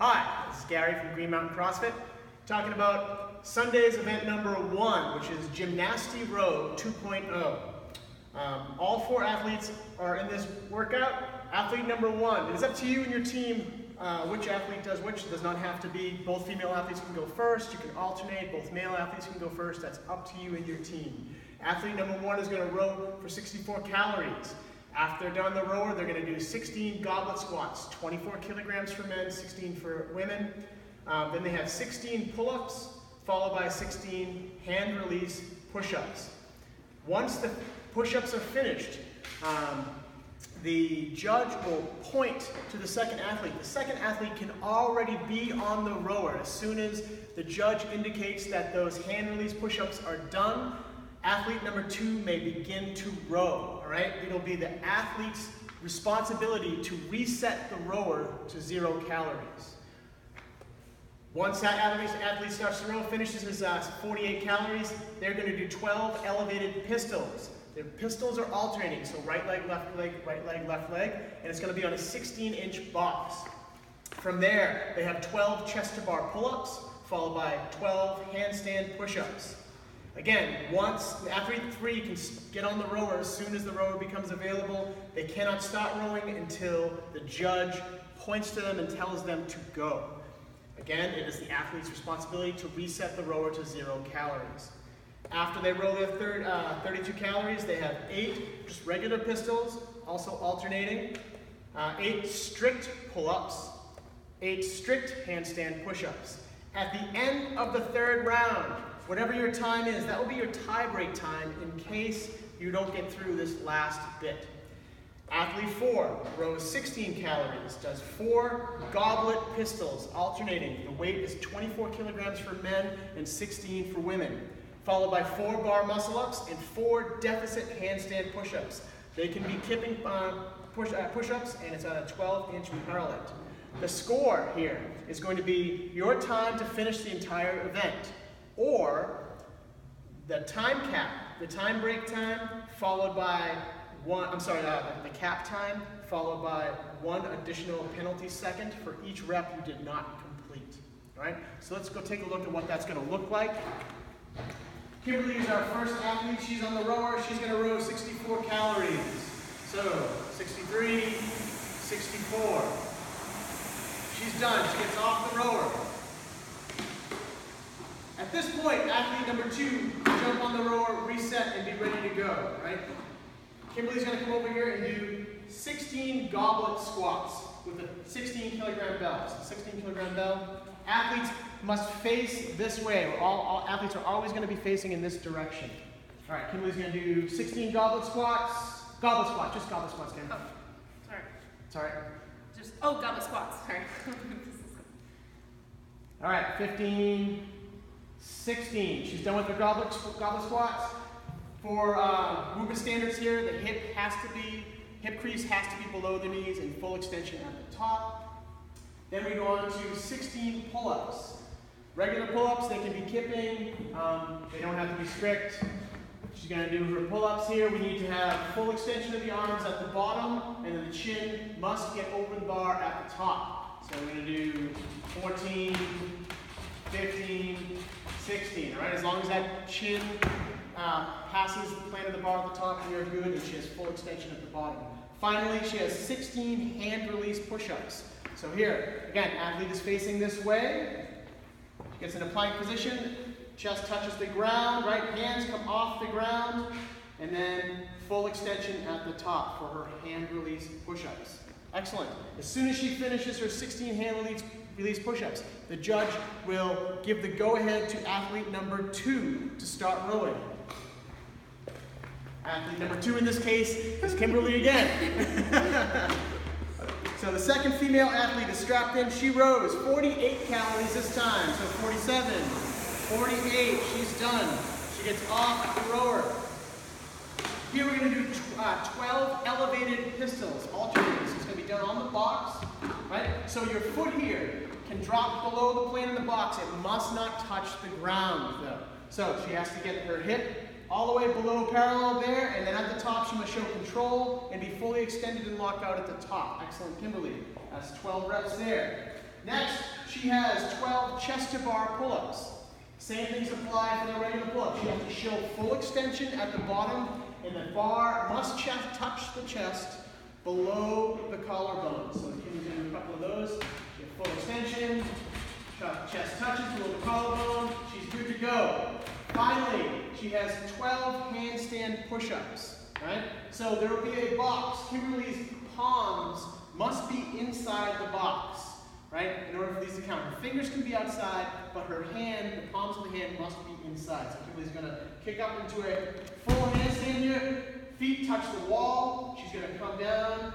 Hi, this is Gary from Green Mountain CrossFit, talking about Sunday's event number one, which is Gymnasty Row 2.0. Um, all four athletes are in this workout. Athlete number one, it is up to you and your team uh, which athlete does which. It does not have to be. Both female athletes can go first. You can alternate. Both male athletes can go first. That's up to you and your team. Athlete number one is going to row for 64 calories. After they're done the rower, they're going to do 16 goblet squats, 24 kilograms for men, 16 for women. Um, then they have 16 pull-ups, followed by 16 hand release push-ups. Once the push-ups are finished, um, the judge will point to the second athlete. The second athlete can already be on the rower. As soon as the judge indicates that those hand release push-ups are done, athlete number two may begin to row, all right? It'll be the athlete's responsibility to reset the rower to zero calories. Once that athlete, starts to row, finishes his uh, 48 calories, they're going to do 12 elevated pistols. The pistols are alternating, so right leg, left leg, right leg, left leg, and it's going to be on a 16 inch box. From there, they have 12 chest to bar pull-ups, followed by 12 handstand push-ups. Again, once athlete three can get on the rower as soon as the rower becomes available, they cannot start rowing until the judge points to them and tells them to go. Again, it is the athlete's responsibility to reset the rower to zero calories. After they row their third, uh, 32 calories, they have eight just regular pistols, also alternating, uh, eight strict pull-ups, eight strict handstand push-ups. At the end of the third round, whatever your time is, that will be your tie break time in case you don't get through this last bit. Athlete four rows 16 calories, does four goblet pistols, alternating. The weight is 24 kilograms for men and 16 for women followed by four bar muscle ups and four deficit handstand push ups. They can be kipping uh, push, uh, push ups and it's on a 12 inch parallel. The score here is going to be your time to finish the entire event or the time cap, the time break time followed by one, I'm sorry, uh, the cap time followed by one additional penalty second for each rep you did not complete. All right, so let's go take a look at what that's going to look like. Kimberly is our first athlete. She's on the rower. She's going to row 64 calories. So 63, 64. She's done. She gets off the rower. At this point, athlete number two, jump on the rower, reset, and be ready to go, right? Kimberly's gonna come over here and do 16 goblet squats with a 16 kilogram bell. So 16 kilogram bell. Athletes must face this way. All, all athletes are always going to be facing in this direction. All right, Kimberly's going to do 16 goblet squats. Goblet squat, just goblet squats, Kim. Oh, sorry. Sorry. Just, oh, goblet squats, sorry. all right, 15, 16. She's done with her goblet, goblet squats. For uh, movement standards here, the hip has to be, hip crease has to be below the knees and full extension at the top. Then we go on to 16 pull-ups. Regular pull-ups, they can be kipping. Um, they don't have to be strict. She's going to do her pull-ups here. We need to have full extension of the arms at the bottom, and then the chin must get over the bar at the top. So we're to do 14, 15, 16, all right? As long as that chin uh, passes the plane of the bar at the top, we are good, and she has full extension at the bottom. Finally, she has 16 hand release push-ups. So here, again, athlete is facing this way, she Gets in a plank position, chest touches the ground, right hands come off the ground, and then full extension at the top for her hand release push-ups. Excellent. As soon as she finishes her 16 hand release, release push-ups, the judge will give the go-ahead to athlete number two to start rowing. Athlete number two in this case is Kimberly again. So the second female athlete is strapped in. She rows 48 calories this time. So 47, 48, she's done. She gets off the rower. Here we're going to do uh, 12 elevated pistols, alternating. So it's going to be done on the box, right? So your foot here can drop below the plane in the box. It must not touch the ground, though. So she has to get her hip all the way below parallel there, and then at the top she must show control and be fully extended and locked out at the top. Excellent, Kimberly. That's 12 reps there. Next, she has 12 chest to bar pull-ups. Same things apply for the regular pull-up. She has to show full extension at the bottom, and the bar must chest, touch the chest below the collarbone. So gonna do a couple of those. Full extension, chest touches below the collarbone. She's good to go. Finally, she has 12 handstand push-ups. Right? So there will be a box. Kimberly's palms must be inside the box right? In order for these to count. Her fingers can be outside, but her hand, the palms of the hand, must be inside. So Kimberly's gonna kick up into a full handstand here. Feet touch the wall. She's gonna come down.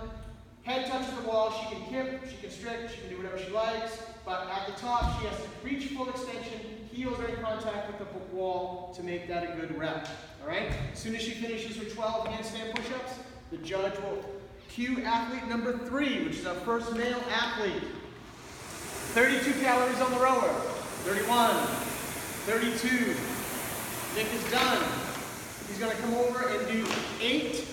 Head touches the wall. She can kip, she can stretch, she can do whatever she likes. But at the top, she has to reach full extension. Heels are in contact with the wall to make that a good rep. All right? As soon as she finishes her 12 handstand push-ups, the judge will cue athlete number three, which is our first male athlete. 32 calories on the rower. 31, 32. Nick is done. He's gonna come over and do eight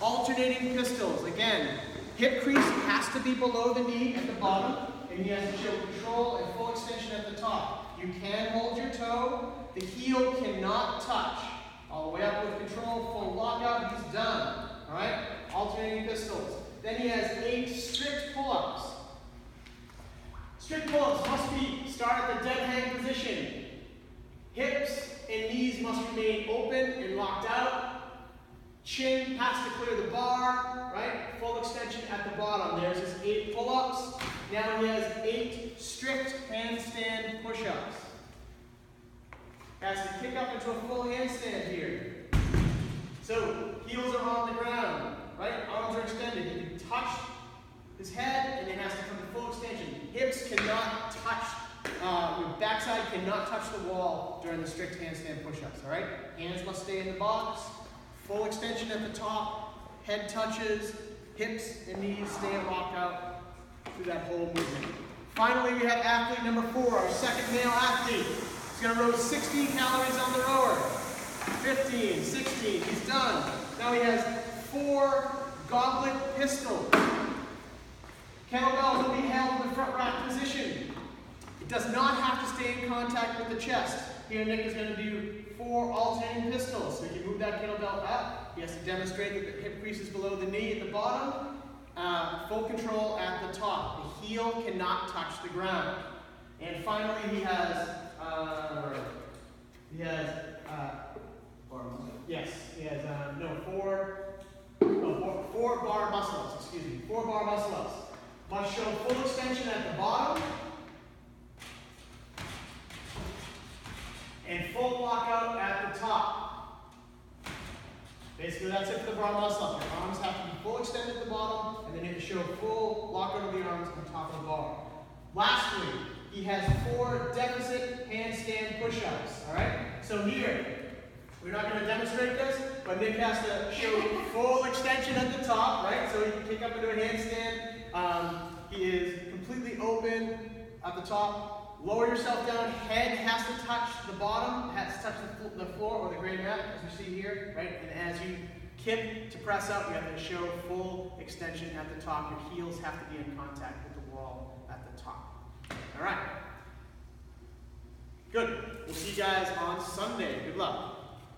alternating pistols. Again, hip crease has to be below the knee at the bottom, and he has to show control and full extension at the top. You can hold your toe. The heel cannot touch. All the way up with control, full lockout, he's done. All right? Alternating pistols. Then he has eight strict pull-ups. Strict pull-ups must be start at the dead hang position. Hips and knees must remain open and locked out. Chin has to clear the bar, right? Full extension at the bottom. There's his eight pull-ups. Now he has eight strict handstand push-ups. Has to kick up into a full handstand here. So heels are on the ground, right? Arms are extended. He can touch his head and it has to come to full extension. Hips cannot touch, uh, your backside cannot touch the wall during the strict handstand push-ups, all right? Hands must stay in the box. Full extension at the top. Head touches. Hips and knees stay in lockout through that whole movement. Finally, we have athlete number four, our second male athlete. He's to row 16 calories on the rower. 15, 16, he's done. Now he has four goblet pistols. Kettlebells will be held in the front rack position. It does not have to stay in contact with the chest. Here Nick is going to do four alternating pistols. So can move that kettlebell up. He has to demonstrate that the hip crease is below the knee at the bottom. Uh, full control at the top. The heel cannot touch the ground. And finally he has, uh, he has, uh, yes, he has, uh, no, four, no, four, four bar muscles, excuse me, four bar muscles. Must show full extension at the bottom and full lockout at the top. Basically, that's it for the bar muscle up. Your arms have to be full extended at the bottom, and then you have to show full lockout of the arms on top of the bar. Lastly, he has four deficit handstand push-ups. All right. So here, we're not going to demonstrate this, but Nick has to show full extension at the top, right? So he can kick up into a handstand. Um, he is completely open at the top. Lower yourself down. Head has to touch the bottom, has to touch the, the floor or the gray mat, as you see here, right? And as you kick to press up, you have to show full extension at the top. Your heels have to be in contact with the wall at the top. All right. Good. We'll see you guys on Sunday. Good luck.